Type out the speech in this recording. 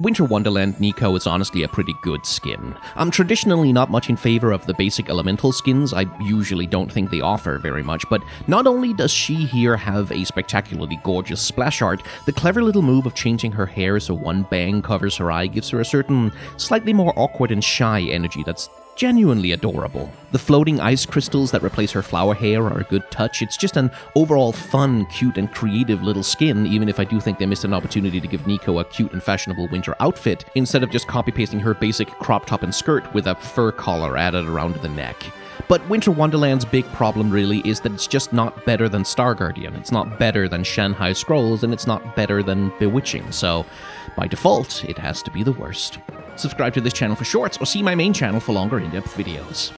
Winter Wonderland Neeko is honestly a pretty good skin. I'm traditionally not much in favor of the basic elemental skins, I usually don't think they offer very much, but not only does she here have a spectacularly gorgeous splash art, the clever little move of changing her hair so one bang covers her eye gives her a certain, slightly more awkward and shy energy that's genuinely adorable. The floating ice crystals that replace her flower hair are a good touch. It's just an overall fun, cute, and creative little skin, even if I do think they missed an opportunity to give Neeko a cute and fashionable winter outfit, instead of just copy pasting her basic crop top and skirt with a fur collar added around the neck. But Winter Wonderland's big problem really is that it's just not better than Star Guardian. It's not better than Shan Hai Scrolls, and it's not better than Bewitching, so by default, it has to be the worst. Subscribe to this channel for shorts, or see my main channel for longer in-depth videos.